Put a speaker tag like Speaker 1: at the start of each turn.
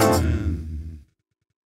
Speaker 1: Amen.